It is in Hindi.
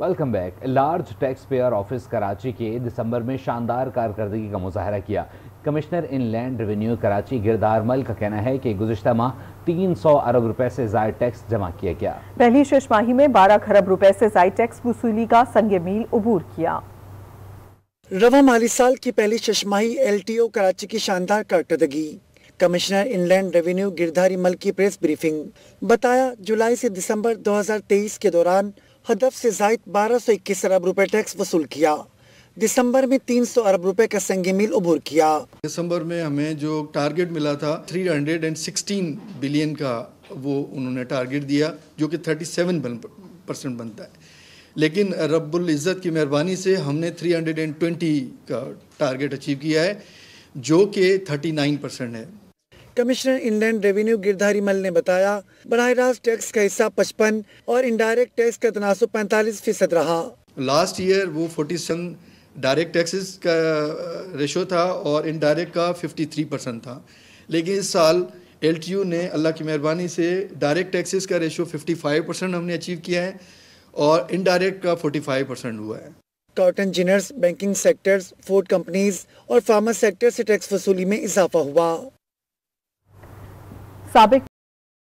Welcome back large taxpayer office Karachi के दिसंबर में शानदार कारकर्दगी का मुजाहरा किया commissioner inland revenue Karachi Girdhar Mal का कहना है कि गुजशत माह 300 अरब रुपए से जायद टैक्स जमा किया गया पहली शशमाही में 12 खरब रुपए से जायद टैक्स वसूली का संग मील अबूर किया रवा माली साल की पहली शशमाही एल टी ओ कराची की शानदार कारकर्दगी। कमिश्नर इनलैंड रेवेन्यू गिरधारी मल की प्रेस ब्रीफिंग बताया जुलाई से दिसंबर 2023 के दौरान हदफ से जायद बारह सौ इक्कीस अरब रुपए टैक्स वसूल किया। दिसंबर में 300 अरब रुपए का संग मील अबूर किया। दिसंबर में हमें जो टारगेट मिला था 316 बिलियन का वो उन्होंने टारगेट दिया, जो कि 37 परसेंट बनता है। लेकिन रब्बुल इज़्ज़त की मेहरबानी से हमने 320 का टारगेट अचीव किया है, जो कि 39 परसेंट है। कमिश्नर इनलैंड रेवेन्यू गिरधारी मल ने बताया बरह रास्त टैक्स का हिस्सा पचपन और इनडायरेक्ट टैक्स का तनासब पैंतालीस फ़ीसद रहा। लास्ट ईयर वो फोर्टी सेवन डायरेक्ट टैक्सेस का रेशो था और इनडायरेक्ट का फिफ्टी थ्री परसेंट था। लेकिन इस साल एल ने अल्लाह की मेहरबानी से डायरेक्ट टैक्सेस का रेशो फिफ्टी फाइव परसेंट हमने अचीव किया है और इनडायरेक्ट का फोर्टी फाइव परसेंट हुआ है। Cotton engineers banking sectors food companies और फार्मा सेक्टर से टैक्स वसूली में इजाफा हुआ। सबक